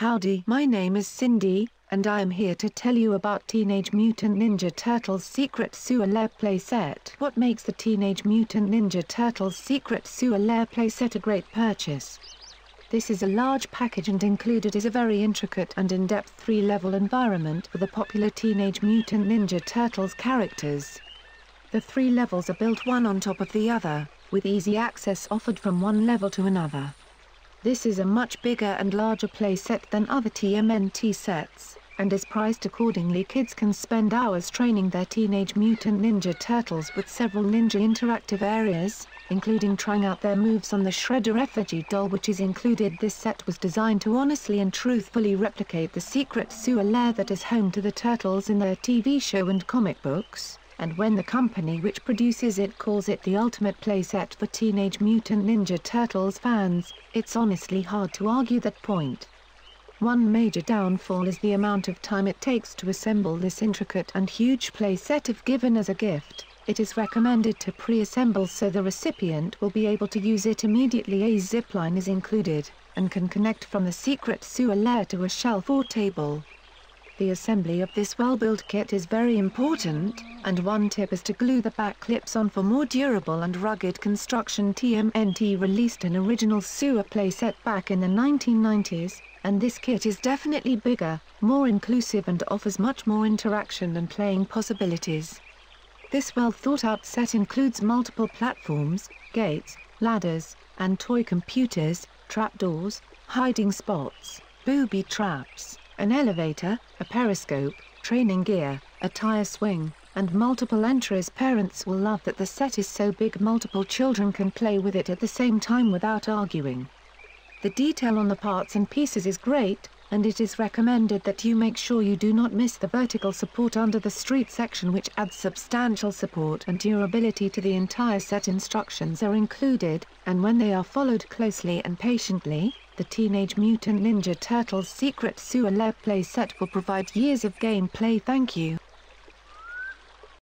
Howdy, my name is Cindy, and I am here to tell you about Teenage Mutant Ninja Turtles Secret Sewer Lair playset. What makes the Teenage Mutant Ninja Turtles Secret Sewer Lair playset a great purchase? This is a large package and included is a very intricate and in-depth three-level environment with the popular Teenage Mutant Ninja Turtles characters. The three levels are built one on top of the other, with easy access offered from one level to another. This is a much bigger and larger playset than other TMNT sets, and is priced accordingly. Kids can spend hours training their Teenage Mutant Ninja Turtles with several Ninja interactive areas, including trying out their moves on the Shredder effigy doll which is included. This set was designed to honestly and truthfully replicate the secret sewer lair that is home to the Turtles in their TV show and comic books and when the company which produces it calls it the ultimate playset for Teenage Mutant Ninja Turtles fans, it's honestly hard to argue that point. One major downfall is the amount of time it takes to assemble this intricate and huge playset if given as a gift. It is recommended to pre-assemble so the recipient will be able to use it immediately a zipline is included, and can connect from the secret sewer lair to a shelf or table. The assembly of this well-built kit is very important, and one tip is to glue the back clips on for more durable and rugged construction TMNT released an original sewer playset back in the 1990s, and this kit is definitely bigger, more inclusive and offers much more interaction and playing possibilities. This well-thought-out set includes multiple platforms, gates, ladders, and toy computers, trapdoors, hiding spots, booby traps, an elevator, a periscope, training gear, a tire swing, and multiple entries parents will love that the set is so big multiple children can play with it at the same time without arguing. The detail on the parts and pieces is great, and it is recommended that you make sure you do not miss the vertical support under the street section which adds substantial support and durability to the entire set instructions are included, and when they are followed closely and patiently, the Teenage Mutant Ninja Turtles Secret Sewer Lair play set will provide years of gameplay thank you.